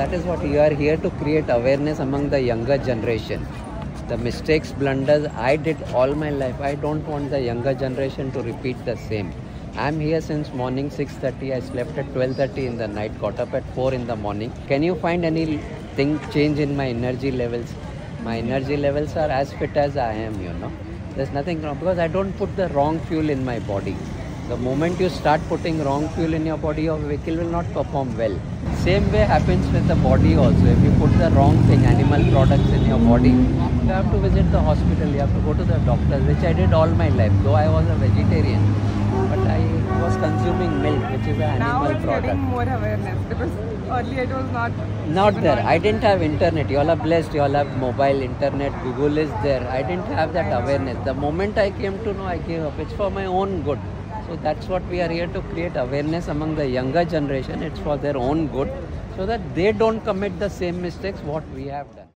that is what you are here to create awareness among the younger generation. The mistakes, blunders I did all my life. I don't want the younger generation to repeat the same. I'm here since morning 6:30. I slept at 12:30 in the night. Got up at 4 in the morning. Can you find anything change in my energy levels? My energy levels are as fit as I am. You know, there's nothing wrong because I don't put the wrong fuel in my body. The moment you start putting wrong fuel in your body, your vehicle will not perform well. Same way happens with the body also. If you put the wrong thing, animal products in your body, you have to visit the hospital, you have to go to the doctor, which I did all my life. Though I was a vegetarian, but I was consuming milk, which is an now animal it's product. getting more awareness because earlier it was not. Not there. on. I didn't have internet. You all are blessed. You all have mobile internet. Google is there. I didn't have that awareness. The moment I came to know, I gave up. It's for my own good. So that's what we are here to create awareness among the younger generation. It's for their own good, so that they don't commit the same mistakes what we have done.